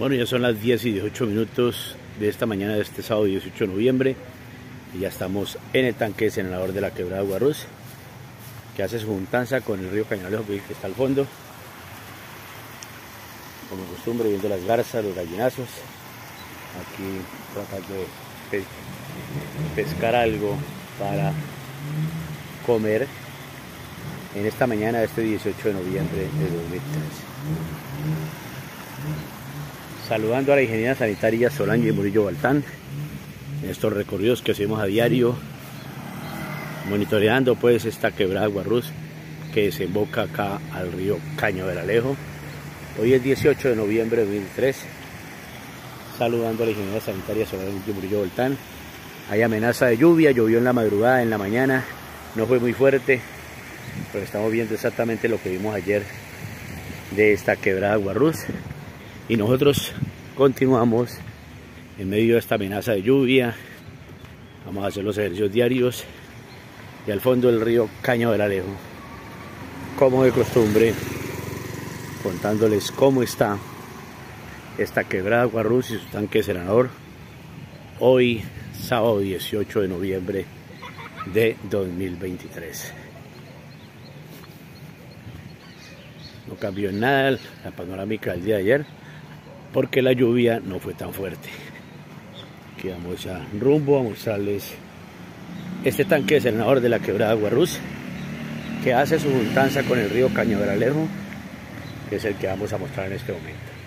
Bueno, ya son las 10 y 18 minutos de esta mañana de este sábado 18 de noviembre. Y ya estamos en el tanque de senador de la quebrada Guarruz que hace su juntanza con el río Cañalejo que está al fondo. Como costumbre viendo las garzas, los gallinazos. Aquí tratando de pescar algo para comer en esta mañana de este 18 de noviembre de 2013 saludando a la ingeniera sanitaria Solange Murillo Baltán en estos recorridos que hacemos a diario monitoreando pues esta quebrada Guarruz que desemboca acá al río Caño del Alejo. Hoy es 18 de noviembre de 2003 saludando a la ingeniera sanitaria Solange Murillo Baltán. Hay amenaza de lluvia, llovió en la madrugada, en la mañana. No fue muy fuerte pero estamos viendo exactamente lo que vimos ayer de esta quebrada Guarruz y nosotros continuamos en medio de esta amenaza de lluvia. Vamos a hacer los ejercicios diarios y al fondo del río Caño del Alejo, como de costumbre, contándoles cómo está esta quebrada Guarruz y su tanque senador hoy sábado 18 de noviembre de 2023. No cambió nada la panorámica del día de ayer porque la lluvia no fue tan fuerte. Aquí vamos a rumbo a mostrarles este tanque de senador de la quebrada Guarruz que hace su juntanza con el río Cañaveralejo que es el que vamos a mostrar en este momento.